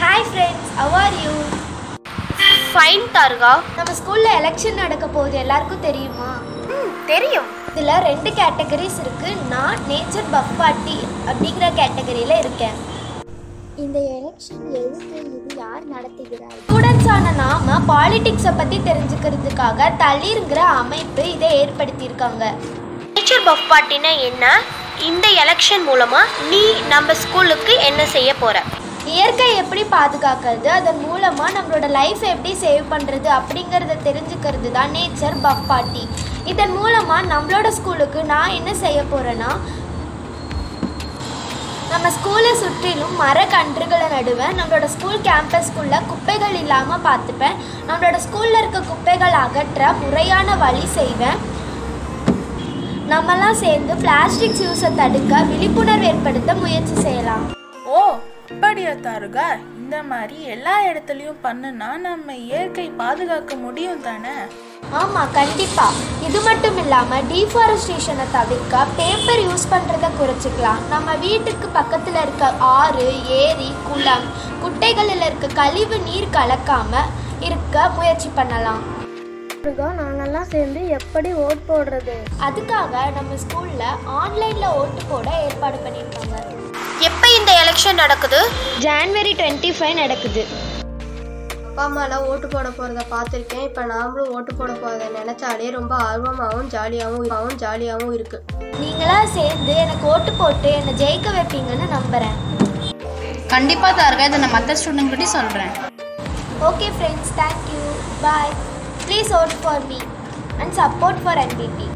how are you? Fine தாருகா நம்ம ஸ்கூல்ல எலெக்ஷன் நடக்க போகுது எல்லாருக்கும் தெரியுமா? தெரியும். இதில் ரெண்டு கேட்டகரிஸ் இருக்கு நான் நேச்சர் பஃப் பார்ட்டி அப்படிங்கிற கேட்டகரியில் இருக்கேன். இந்த எலெக்ஷன் எதுக்கு இது யார் நடத்துகிறார் ஸ்டூடெண்ட்ஸான நாம பாலிடிக்ஸை பற்றி தெரிஞ்சுக்கிறதுக்காக தளிருங்கிற அமைப்பு இதை ஏற்படுத்தியிருக்காங்க. நேச்சர் பஃப் பார்ட்டினா என்ன? இந்த எலெக்ஷன் மூலமா நீ நம்ம ஸ்கூலுக்கு என்ன செய்ய போற? இயற்கை எப்படி பாதுகாக்கிறது அதன் மூலமாக நம்மளோட லைஃப் எப்படி சேவ் பண்ணுறது அப்படிங்கிறத தெரிஞ்சுக்கிறது தான் நேச்சர் பஃப் பார்ட்டி இதன் மூலமாக நம்மளோட ஸ்கூலுக்கு நான் என்ன செய்ய போகிறேன்னா நம்ம ஸ்கூலை சுற்றிலும் மரக்கன்றுகளை நடுவேன் நம்மளோட ஸ்கூல் கேம்பஸ்குள்ளே குப்பைகள் இல்லாமல் பார்த்துப்பேன் நம்மளோட ஸ்கூலில் இருக்க குப்பைகள் அகற்ற முறையான வழி செய்வேன். நம்மலாம் சேர்ந்து பிளாஸ்டிக்ஸ் யூஸை தடுக்க விழிப்புணர்வு ஏற்படுத்த முயற்சி செய்யலாம். ஓ அப்படியா தாருகா இந்த மாதிரி எல்லா இடத்துலையும் பண்ணுனா நம்ம இயற்கை பாதுகாக்க முடியும் தானே? ஆமாம் கண்டிப்பாக இது மட்டும் இல்லாமல் டீஃபாரஸ்டேஷனை தவிர்க்க பேப்பர் யூஸ் பண்ணுறதை குறைச்சிக்கலாம். நம்ம வீட்டுக்கு பக்கத்தில் இருக்க ஆறு ஏரி குளம் குட்டைகளில் இருக்க கழிவு நீர் கலக்காம இருக்க முயற்சி பண்ணலாம். நாங்கெல்லாம் சேர்ந்து எப்படி ஓட் போடுறது? அதுக்காக நம்ம ஸ்கூலில் ஆன்லைனில் ஓட்டு போட ஏற்பாடு பண்ணியிருக்காங்க. எப்போ எலெக்ஷன் நடக்குது ஜான்வரி டுவெண்ட்டி ஃபைவ் நடக்குது அப்பா அம்மாலாம் ஓட்டு போட போகிறத பார்த்துருக்கேன் இப்போ நாமளும் ஓட்டு போட போகிறத நினச்சாலே ரொம்ப ஆர்வமாகவும் ஜாலியாகவும் ஜாலியாகவும் இருக்குது நீங்களா சேர்ந்து எனக்கு ஓட்டு போட்டு என்னை ஜெயிக்க வைப்பீங்கன்னு நம்புகிறேன் கண்டிப்பாக தாருங்க இதை நான் மற்ற ஸ்டூடெண்ட்கிட்டையும் சொல்கிறேன் friends, thank you. Bye. Please vote for me and support for NBP.